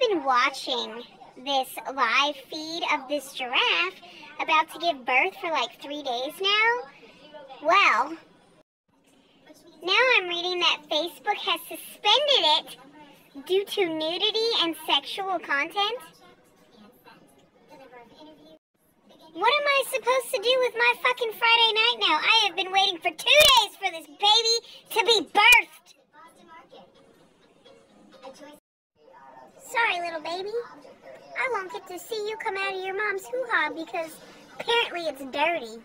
Been watching this live feed of this giraffe about to give birth for like three days now. Well, now I'm reading that Facebook has suspended it due to nudity and sexual content. What am I supposed to do with my fucking Friday night now? I have been waiting for two days for this baby to be birthed. Little baby. I won't get to see you come out of your mom's hoo-ha because apparently it's dirty.